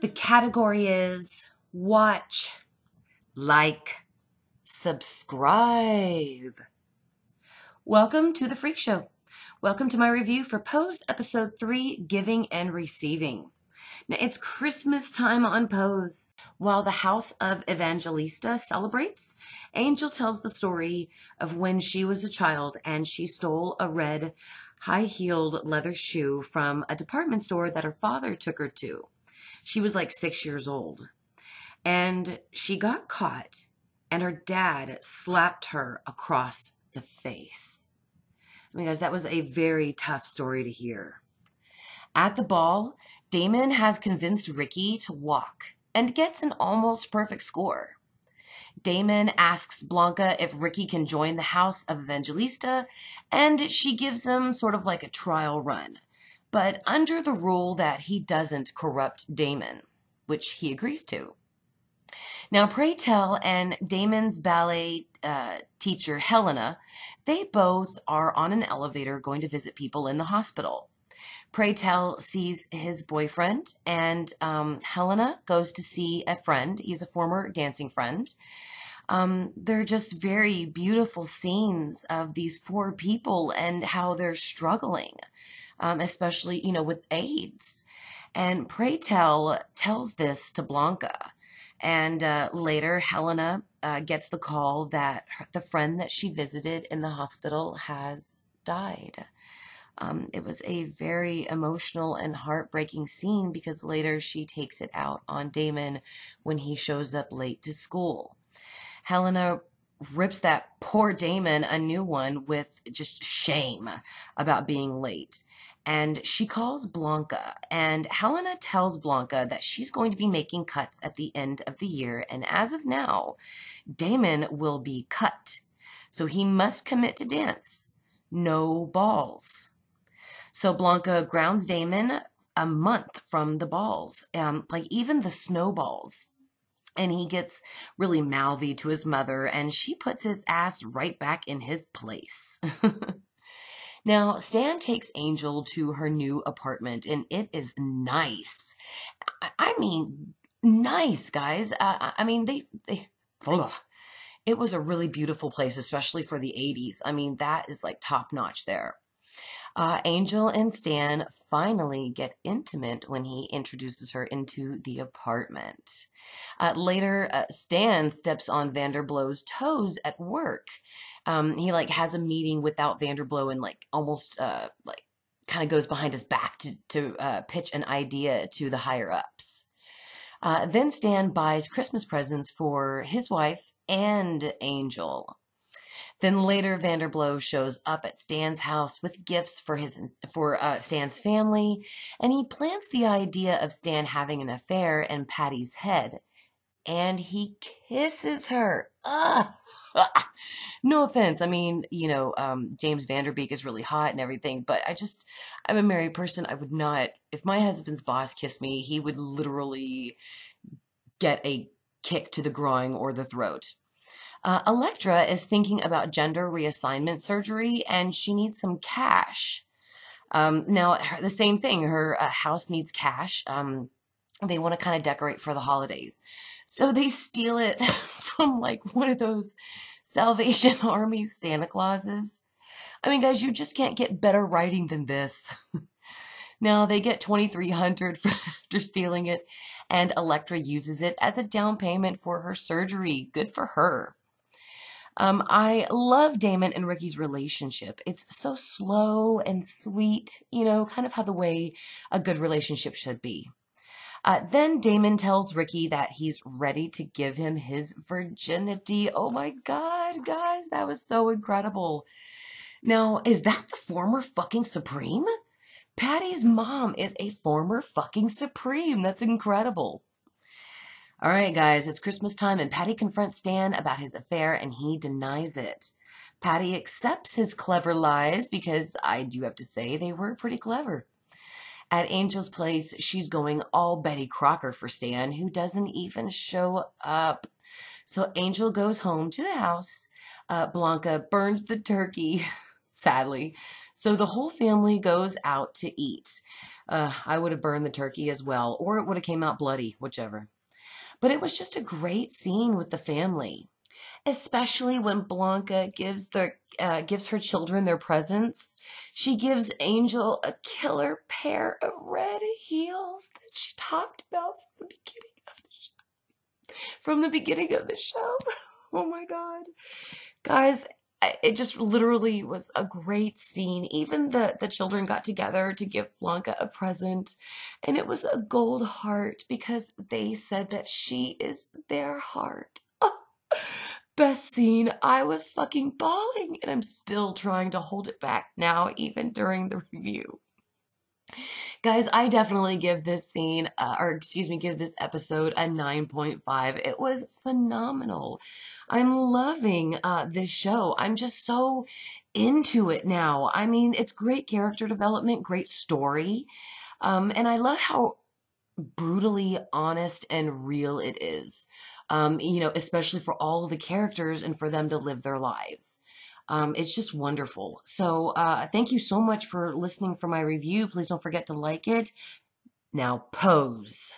The category is watch, like, subscribe. Welcome to the Freak Show. Welcome to my review for Pose Episode 3 Giving and Receiving. Now, it's Christmas time on Pose. While the house of Evangelista celebrates, Angel tells the story of when she was a child and she stole a red, high heeled leather shoe from a department store that her father took her to. She was like six years old. And she got caught, and her dad slapped her across the face. I mean, guys, that was a very tough story to hear. At the ball, Damon has convinced Ricky to walk and gets an almost perfect score. Damon asks Blanca if Ricky can join the house of Evangelista, and she gives him sort of like a trial run but under the rule that he doesn't corrupt Damon, which he agrees to. Now, Pray Tell and Damon's ballet uh, teacher, Helena, they both are on an elevator going to visit people in the hospital. Pray Tell sees his boyfriend, and um, Helena goes to see a friend. He's a former dancing friend. Um, they're just very beautiful scenes of these four people and how they're struggling um, especially, you know, with AIDS. And Pray Tell tells this to Blanca. And uh, later, Helena uh, gets the call that her, the friend that she visited in the hospital has died. Um, it was a very emotional and heartbreaking scene because later she takes it out on Damon when he shows up late to school. Helena rips that poor Damon a new one with just shame about being late. And she calls Blanca, and Helena tells Blanca that she's going to be making cuts at the end of the year. And as of now, Damon will be cut. So he must commit to dance. No balls. So Blanca grounds Damon a month from the balls, um, like even the snowballs and he gets really mouthy to his mother and she puts his ass right back in his place. now, Stan takes Angel to her new apartment and it is nice. I mean, nice, guys. Uh, I mean, they, they, ugh. it was a really beautiful place, especially for the 80s. I mean, that is like top notch there. Uh, Angel and Stan finally get intimate when he introduces her into the apartment. Uh, later, uh, Stan steps on Vanderblow's toes at work. Um, he like has a meeting without Vanderblow and like almost uh, like kind of goes behind his back to to uh, pitch an idea to the higher ups. Uh, then Stan buys Christmas presents for his wife and Angel. Then later, Vanderblow shows up at Stan's house with gifts for his for uh, Stan's family, and he plants the idea of Stan having an affair in Patty's head, and he kisses her. Ugh. no offense. I mean, you know, um, James Vanderbeek is really hot and everything, but I just, I'm a married person. I would not, if my husband's boss kissed me, he would literally get a kick to the groin or the throat. Uh, Elektra is thinking about gender reassignment surgery and she needs some cash. Um, now, her, the same thing, her uh, house needs cash. Um, they want to kind of decorate for the holidays. So they steal it from like one of those Salvation Army Santa Clauses. I mean, guys, you just can't get better writing than this. now they get 2300 after stealing it, and Elektra uses it as a down payment for her surgery. Good for her. Um, I love Damon and Ricky's relationship. It's so slow and sweet, you know, kind of how the way a good relationship should be. Uh, then Damon tells Ricky that he's ready to give him his virginity. Oh my God, guys, that was so incredible. Now, is that the former fucking Supreme? Patty's mom is a former fucking Supreme. That's incredible. All right, guys, it's Christmas time, and Patty confronts Stan about his affair, and he denies it. Patty accepts his clever lies because I do have to say they were pretty clever. At Angel's place, she's going all Betty Crocker for Stan, who doesn't even show up. So Angel goes home to the house. Uh, Blanca burns the turkey, sadly, So the whole family goes out to eat. Uh, I would have burned the turkey as well, or it would have came out bloody, whichever. But it was just a great scene with the family, especially when Blanca gives their uh, gives her children their presents. She gives Angel a killer pair of red heels that she talked about from the beginning of the show. From the beginning of the show. Oh my god. Guys, it just literally was a great scene. Even the, the children got together to give Blanca a present, and it was a gold heart because they said that she is their heart. Best scene. I was fucking bawling, and I'm still trying to hold it back now, even during the review. Guys, I definitely give this scene, uh, or excuse me, give this episode a 9.5. It was phenomenal. I'm loving uh, this show. I'm just so into it now. I mean, it's great character development, great story. Um, and I love how brutally honest and real it is. Um, you know, especially for all the characters and for them to live their lives. Um, it's just wonderful. So uh, thank you so much for listening for my review. Please don't forget to like it. Now pose.